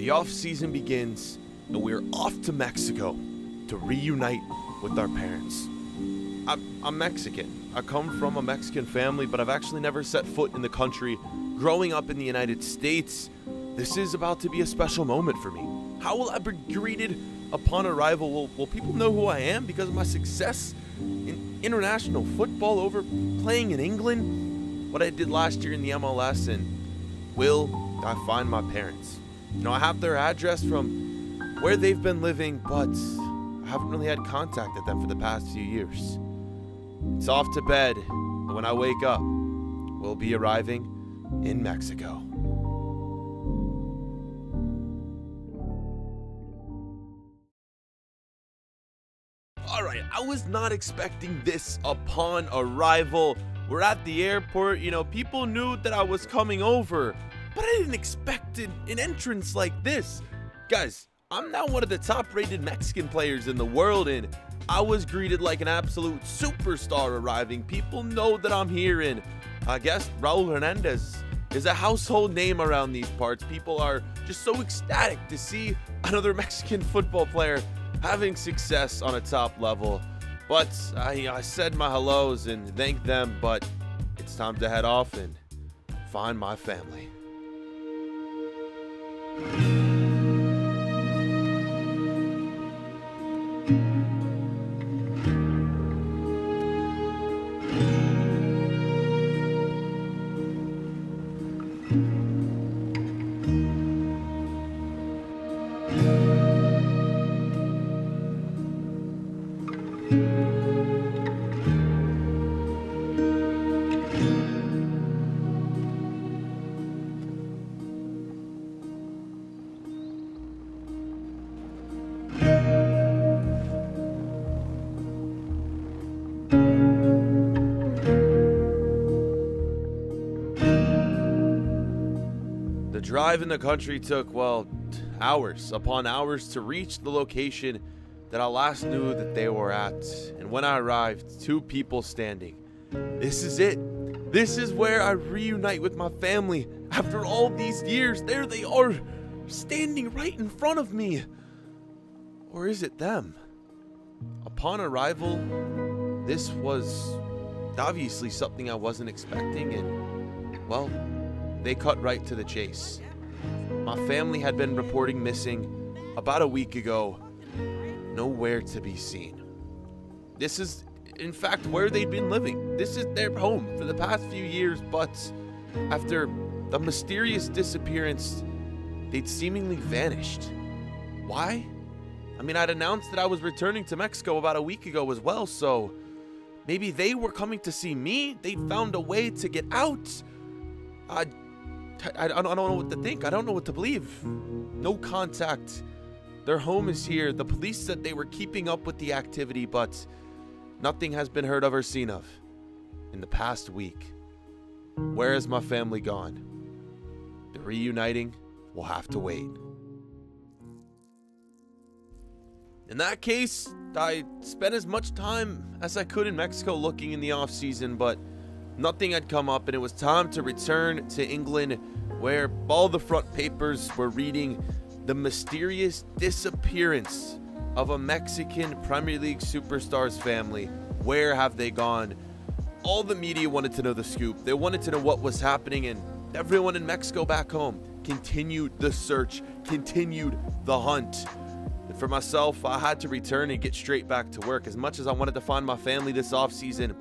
The off season begins, and we're off to Mexico to reunite with our parents. I'm, I'm Mexican. I come from a Mexican family, but I've actually never set foot in the country. Growing up in the United States, this is about to be a special moment for me. How will I be greeted upon arrival? Will, will people know who I am because of my success in international football over playing in England? What I did last year in the MLS, and will I find my parents? You know, I have their address from where they've been living, but I haven't really had contact with them for the past few years. It's off to bed, and when I wake up, we'll be arriving in Mexico. Alright, I was not expecting this upon arrival. We're at the airport, you know, people knew that I was coming over, but I didn't expect an, an entrance like this. Guys, I'm now one of the top rated Mexican players in the world, and I was greeted like an absolute superstar arriving. People know that I'm here, and I guess Raul Hernandez is a household name around these parts. People are just so ecstatic to see another Mexican football player having success on a top level. But I, I said my hellos and thanked them, but it's time to head off and find my family. The drive in the country took, well, hours upon hours to reach the location that I last knew that they were at. And when I arrived, two people standing. This is it. This is where I reunite with my family. After all these years, there they are, standing right in front of me. Or is it them? Upon arrival, this was obviously something I wasn't expecting, and, well, they cut right to the chase. My family had been reporting missing about a week ago, nowhere to be seen. This is, in fact, where they'd been living. This is their home for the past few years, but after the mysterious disappearance, they'd seemingly vanished. Why? I mean, I'd announced that I was returning to Mexico about a week ago as well, so maybe they were coming to see me. They'd found a way to get out. I I, don't know what to think. I don't know what to believe. No contact. Their home is here. The police said they were keeping up with the activity, but nothing has been heard of or seen of in the past week. Where has my family gone? The reuniting will have to wait. In that case, I spent as much time as I could in Mexico looking in the off season, but nothing had come up, and it was time to return to England, where all the front papers were reading the mysterious disappearance of a Mexican Premier League superstar's family. Where have they gone? All the media wanted to know the scoop. They wanted to know what was happening, and everyone in Mexico back home continued the search, continued the hunt. And for myself, I had to return and get straight back to work. As much as I wanted to find my family this offseason, it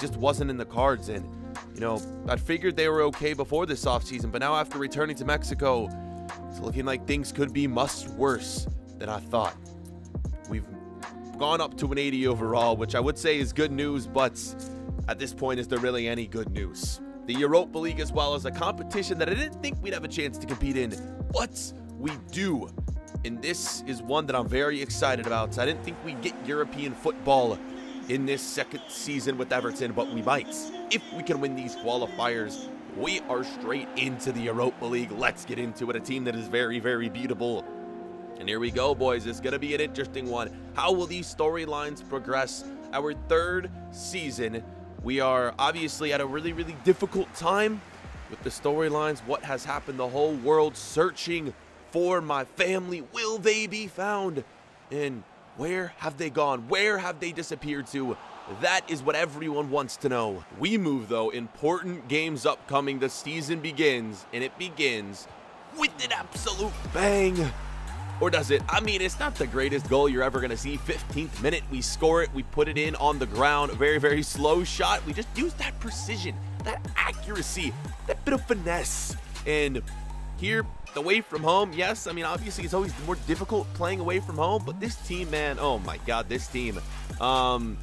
just wasn't in the cards. And, you know, I figured they were okay before this offseason, but now after returning to Mexico, it's looking like things could be much worse than I thought. We've gone up to an 80 overall, which I would say is good news, but at this point, is there really any good news? The Europa League, as well as a competition that I didn't think we'd have a chance to compete in, but we do. And this is one that I'm very excited about. I didn't think we'd get European football in this second season with Everton, but we might. If we can win these qualifiers, we are straight into the Europa League. Let's get into it. A team that is very, very beatable. And here we go, boys. It's going to be an interesting one. How will these storylines progress? Our third season. We are obviously at a really, really difficult time with the storylines. What has happened? The whole world searching for my family. Will they be found? And where have they gone? Where have they disappeared to? That is what everyone wants to know. We move, though. Important games upcoming. The season begins, and it begins with an absolute bang. Or does it? I mean, it's not the greatest goal you're ever going to see. 15th minute, we score it. We put it in on the ground. Very, very slow shot. We just use that precision, that accuracy, that bit of finesse. And here, away from home, yes, I mean, obviously it's always more difficult playing away from home, but this team, man, oh my God, this team. Um,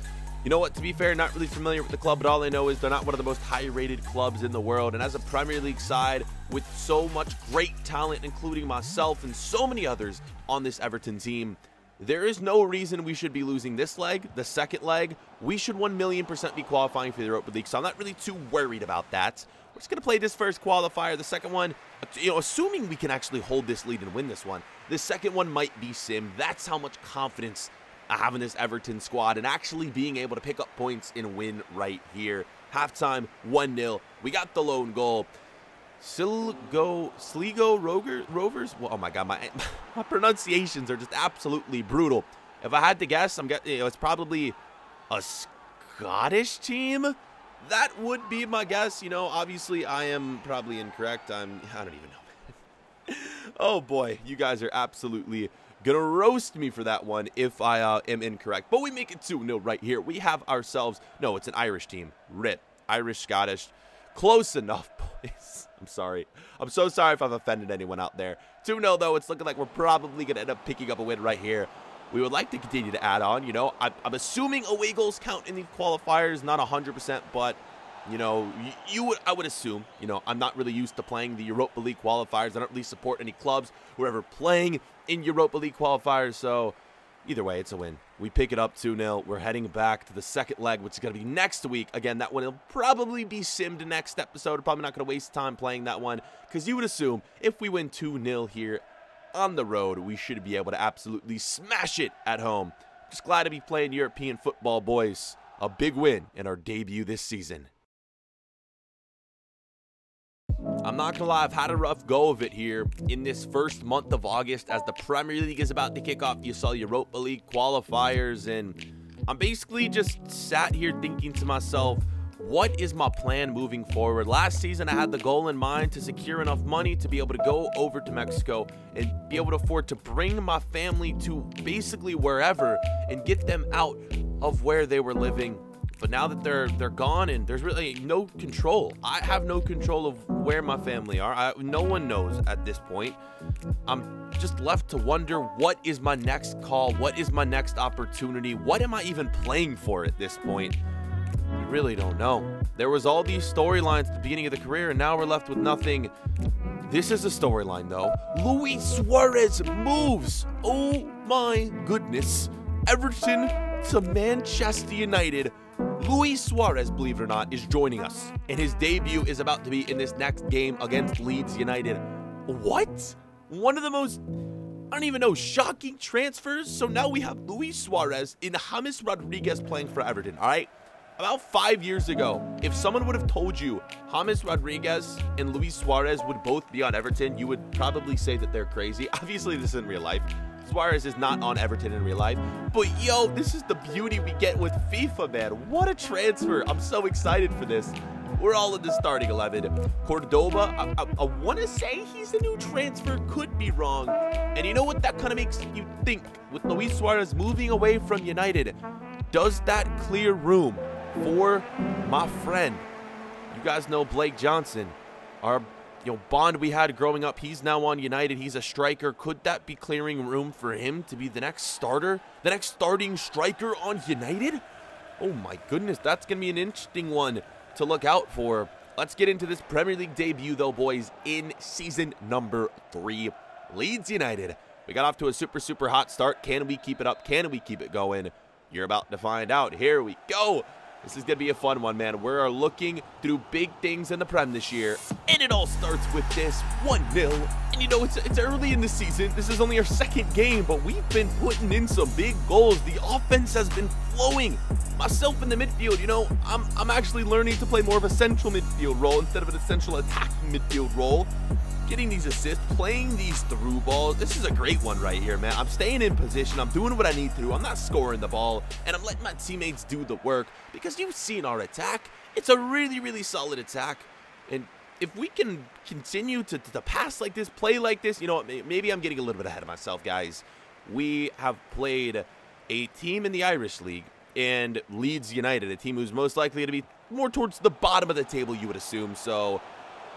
you know what? To be fair, not really familiar with the club, but all I know is they're not one of the most high-rated clubs in the world. And as a Premier League side with so much great talent, including myself and so many others on this Everton team, there is no reason we should be losing this leg, the second leg. We should 1 million percent be qualifying for the Europa League, so I'm not really too worried about that. We're just going to play this first qualifier. The second one, you know, assuming we can actually hold this lead and win this one, the second one might be sim. That's how much confidence I have in this Everton squad and actually being able to pick up points and win right here. Halftime, 1-0. We got the lone goal. Silgo, Sligo Roger, Rovers? Well, oh my god, my, my pronunciations are just absolutely brutal. If I had to guess, I'm getting, you know, it's probably a Scottish team. That would be my guess. You know, obviously I am probably incorrect. I'm I don't even know. oh boy, you guys are absolutely Gonna roast me for that one if I uh, am incorrect. But we make it 2-0 right here. We have ourselves... No, it's an Irish team. RIP. Irish, Scottish. Close enough, boys. I'm sorry. I'm so sorry if I've offended anyone out there. 2-0, though. It's looking like we're probably to end up picking up a win right here. We would like to continue to add on. You know, I'm, I'm assuming away goals count in the qualifiers. Not 100%, but you know, you, you, would I would assume, you know, I'm not really used to playing the Europa League qualifiers. I don't really support any clubs who are ever playing in Europa League qualifiers. So either way, it's a win. We pick it up 2-0. We're heading back to the second leg, which is going to be next week. Again, that one will probably be simmed next episode. Probably not going to waste time playing that one because you would assume if we win 2-0 here on the road, we should be able to absolutely smash it at home. Just glad to be playing European football, boys. A big win in our debut this season. I'm not gonna lie, I've had a rough go of it here in this first month of August as the Premier League is about to kick off. You saw Europa League qualifiers, and I'm basically just sat here thinking to myself, what is my plan moving forward? Last season, I had the goal in mind to secure enough money to be able to go over to Mexico and be able to afford to bring my family to basically wherever and get them out of where they were living but now that they're they're gone and there's really no control, I have no control of where my family are. I, no one knows at this point. I'm just left to wonder what is my next call? What is my next opportunity? What am I even playing for at this point? I really don't know. There was all these storylines at the beginning of the career, and now we're left with nothing. This is a storyline, though. Luis Suarez moves. Oh my goodness. Everton to Manchester United Luis Suarez, believe it or not, is joining us, and his debut is about to be in this next game against Leeds United. What? One of the most, I don't even know, shocking transfers? So now we have Luis Suarez and James Rodriguez playing for Everton, all right? About five years ago, if someone would have told you James Rodriguez and Luis Suarez would both be on Everton, you would probably say that they're crazy. Obviously, this isn't real life. Suarez is not on Everton in real life. But yo, this is the beauty we get with FIFA, man. What a transfer. I'm so excited for this. We're all in the starting 11. Cordoba, I, I, I want to say he's a new transfer, could be wrong. And you know what that kind of makes you think? With Luis Suarez moving away from United, does that clear room for my friend? You guys know Blake Johnson, our you know, Bond we had growing up, he's now on United. He's a striker. Could that be clearing room for him to be the next starter? The next starting striker on United? Oh my goodness, that's going to be an interesting one to look out for. Let's get into this Premier League debut, though, boys, in season number three. Leeds United. We got off to a super, super hot start. Can we keep it up? Can we keep it going? You're about to find out. Here we go. This is going to be a fun one, man. We're looking through big things in the Prem this year. And it all starts with this 1-0. And you know, it's, it's early in the season. This is only our second game, but we've been putting in some big goals. The offense has been flowing. Myself in the midfield, you know, I'm, I'm actually learning to play more of a central midfield role instead of an essential attacking midfield role. Getting these assists, playing these through balls. This is a great one right here, man. I'm staying in position. I'm doing what I need to. I'm not scoring the ball, and I'm letting my teammates do the work because you've seen our attack. It's a really, really solid attack. And if we can continue to, to, pass like this, play like this, you know maybe I'm getting a little bit ahead of myself, guys. We have played a team in the Irish League and Leeds United, a team who's most likely to be more towards the bottom of the table, you would assume. So,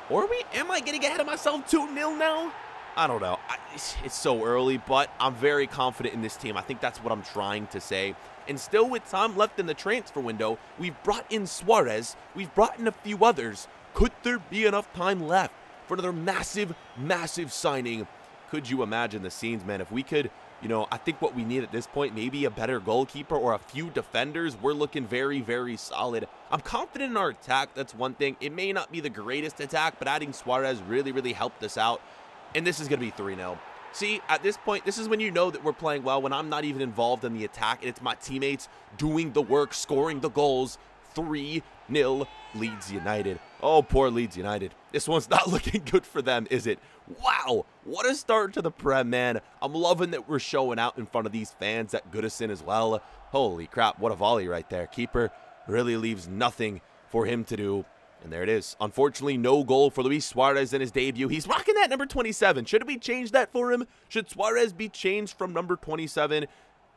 or we, am I getting ahead of myself 2-0 now? I don't know. I, it's, it's so early, but I'm very confident in this team. I think that's what I'm trying to say. And still with time left in the transfer window, we've brought in Suarez. We've brought in a few others could there be enough time left for another massive, massive signing? Could you imagine the scenes, man? If we could, you know, I think what we need at this point, maybe a better goalkeeper or a few defenders. We're looking very, very solid. I'm confident in our attack. That's one thing. It may not be the greatest attack, but adding Suarez really, really helped us out. And this is going to be 3 0. See, at this point, this is when you know that we're playing well, when I'm not even involved in the attack, and it's my teammates doing the work, scoring the goals. 3 0 Leeds United. Oh, poor Leeds United. This one's not looking good for them, is it? Wow, what a start to the Prem, man. I'm loving that we're showing out in front of these fans at Goodison as well. Holy crap, what a volley right there. Keeper really leaves nothing for him to do. And there it is. Unfortunately, no goal for Luis Suarez in his debut. He's rocking that number 27. Should we change that for him? Should Suarez be changed from number 27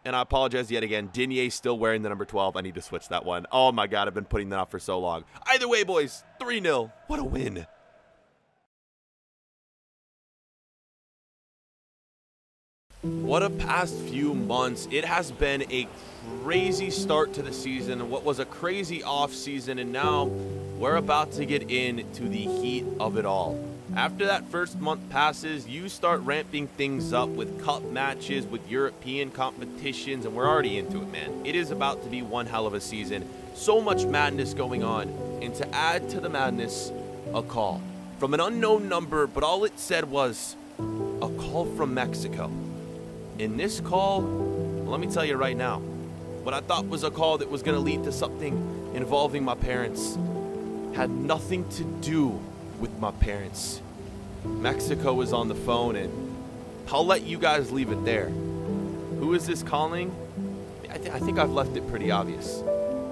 and I apologize yet again. Digne still wearing the number 12. I need to switch that one. Oh my god, I've been putting that off for so long. Either way, boys, 3-0. What a win. What a past few months. It has been a crazy start to the season. What was a crazy off season, and now we're about to get into the heat of it all. After that first month passes, you start ramping things up with cup matches, with European competitions, and we're already into it, man. It is about to be one hell of a season. So much madness going on. And to add to the madness, a call from an unknown number, but all it said was a call from Mexico. In this call, let me tell you right now, what I thought was a call that was going to lead to something involving my parents had nothing to do with my parents. Mexico was on the phone, and I'll let you guys leave it there. Who is this calling? I, th I think I've left it pretty obvious.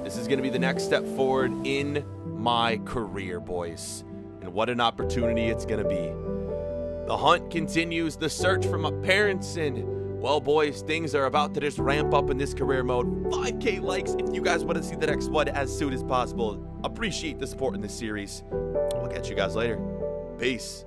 This is going to be the next step forward in my career, boys. And what an opportunity it's going to be. The hunt continues, the search for my parents, and well, boys, things are about to just ramp up in this career mode. 5k likes if you guys want to see the next one as soon as possible. Appreciate the support in this series. Catch you guys later. Peace.